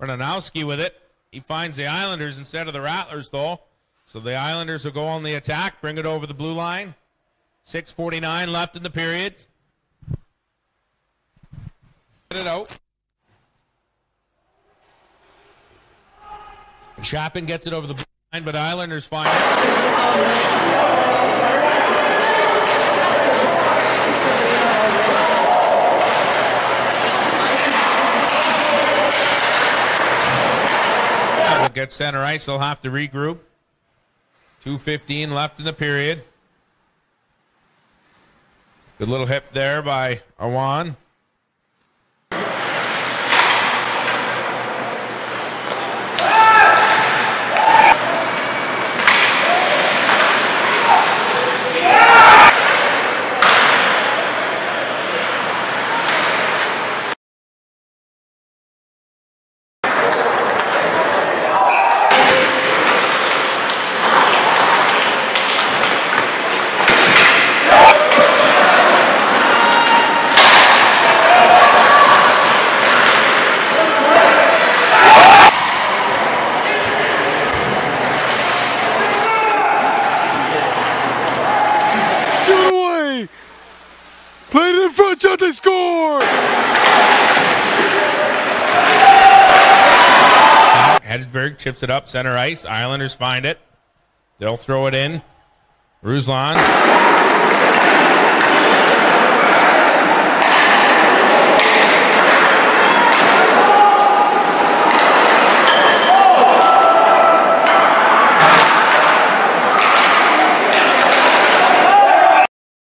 Rananowski with it. He finds the Islanders instead of the Rattlers, though. So the Islanders will go on the attack, bring it over the blue line. 6.49 left in the period. Get it out. Chapin gets it over the blue line, but Islanders find it. Will get center ice. They'll have to regroup. 2.15 left in the period. Good little hip there by Awan. Played it in front, shot, they score! Hedberg chips it up center ice. Islanders find it. They'll throw it in. Ruslan